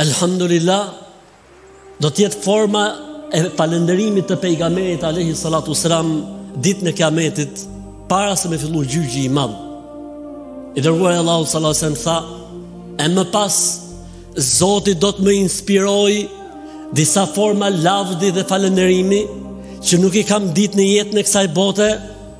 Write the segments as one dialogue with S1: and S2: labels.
S1: Elhamdulillah do të jetë forma e falënderimit të pejgamberit alayhi salatu selam ditën e kiametit para se me fillu gjyqi i madh. I dërguar Allahut sallallahu alaihi wasallam tha, e më pas Zoti do të më inspiroj disa forma lavdi dhe falënderimi që nuk i kam dit në jetën e kësaj bote,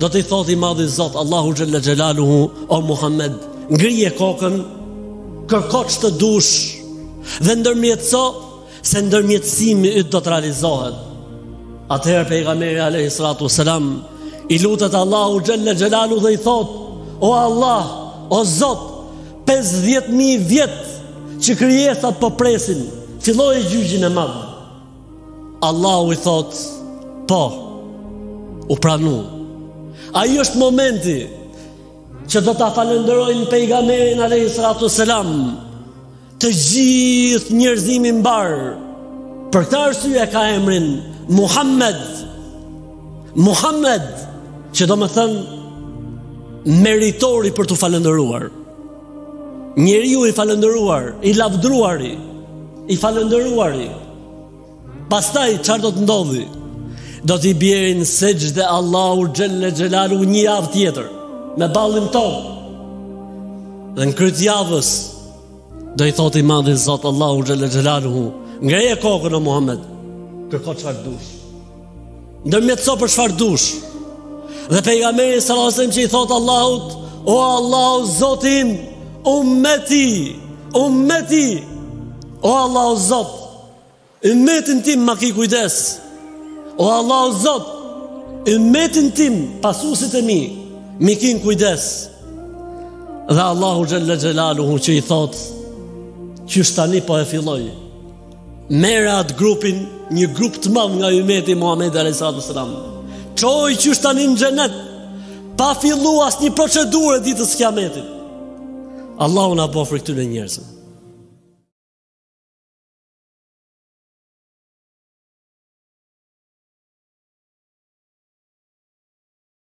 S1: Do t'i thotë i madhi Zot Allahu xhalla xhelaluhu o Muhammed, ngrije kokën, kërko ç'të dush dhe ndërmjetëso se ndërmjetësimi yt do të realizohet. Atëherë pejgamberi alayhi salatu wasalam i lutet Allahu xhalla xhelaluhu dhe i thotë: O Allah, o Zot, 50000 vjet që krijesat po presin, filloje gjyqin e madh. Allahu i thotë, po, u pranu. Ai është momenti që do ta falënderojnë pejgamberin alayhi salatu selam të gjithë njerëzimi mbarë. Për këtë arsye ka emrin Muhammed. Muhammed që domethënë meritori për t'u falënderuar. Njeriu i falënderuar, i lavdruari, i falënderuari. Pastaj çfarë do të ndodhi? Do t'i bjeri në sexhde Allahut xhelle xhelalu një javë tjetër me ballin n'tokë. Dhe në kryt javës do i thotë i madhi Zot Allahu xhelle xhelalu, ngreje kokën o Muhammed, kërko çfarë dush. Ndërmjetëso për çfarë dush. Dhe pejgamberi sallallahu alajhi wasallam që i thotë Allahut, o Allah, o Zoti im, ummeti, ummeti. O Allah, o Zot, ummetin tim ma ki kujdes. O Allah, o Zot, ummetin tim, pasuesit e mi, m'i ki n'kujdes. Dhe Allahu xhalla xhelaluhu që i thotë, qysh tani po e filloj. Merre atë grupin, një grup të madh nga ymeti Muhammedit alayhi salatu wasalam. Çoji qysh tani në xhenet, pa fillu asnjë procedurë e ditës së kiametit. Allahu na bëftë prej këtyre njerëzve.